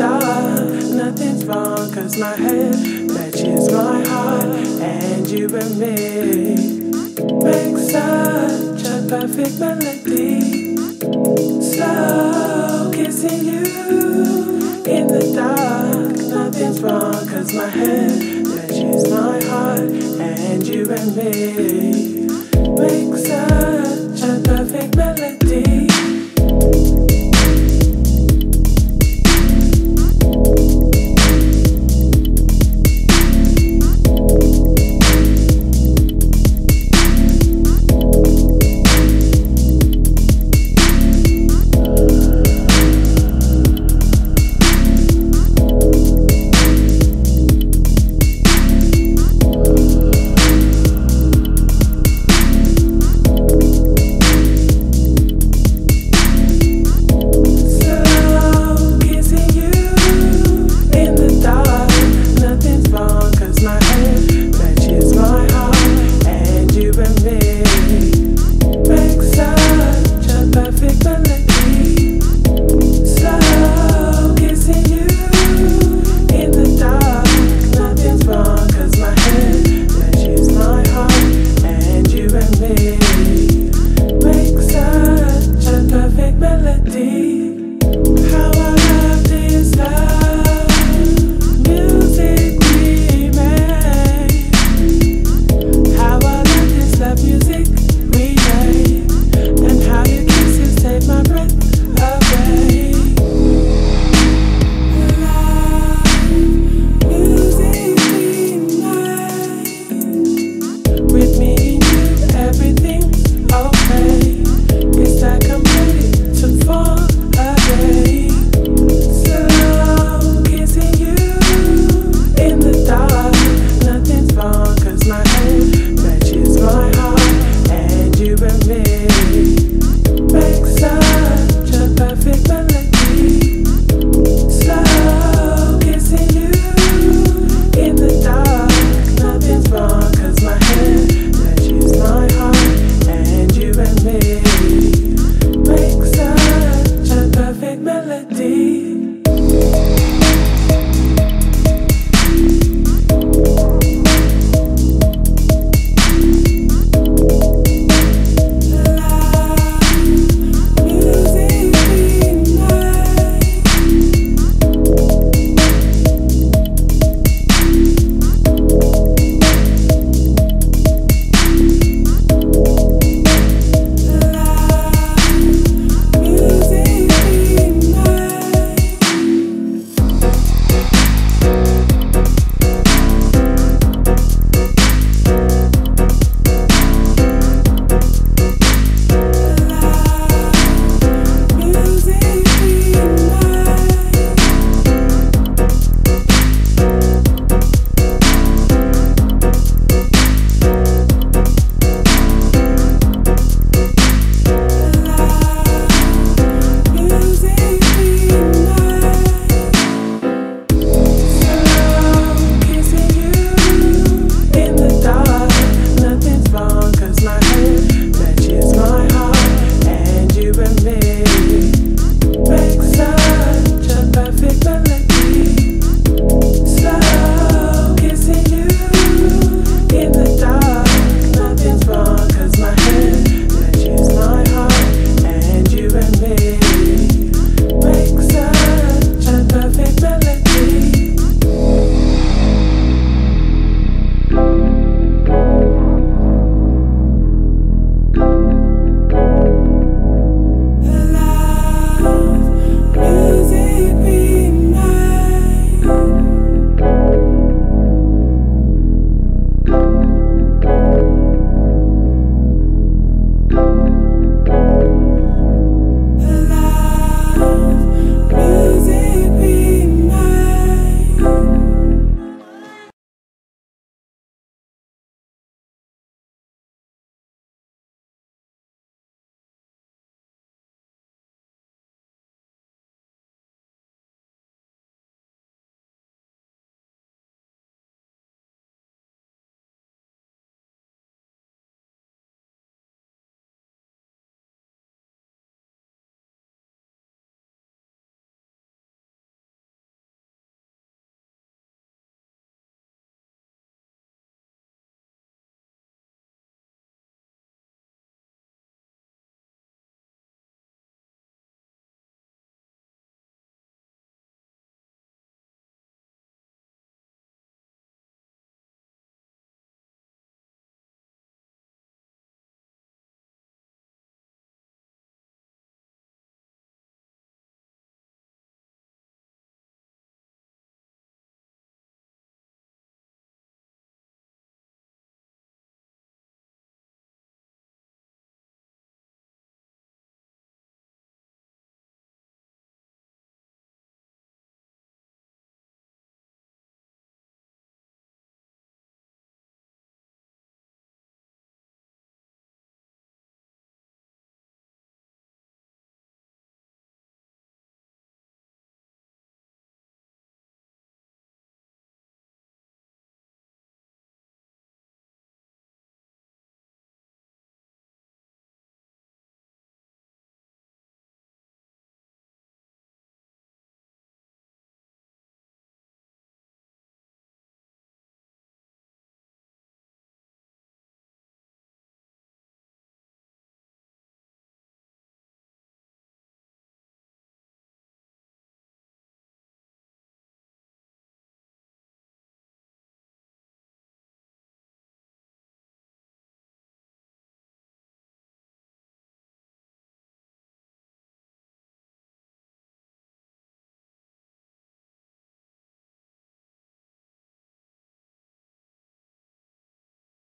star. Nothing's wrong, cause my head matches my heart, and you and me make such a perfect melody.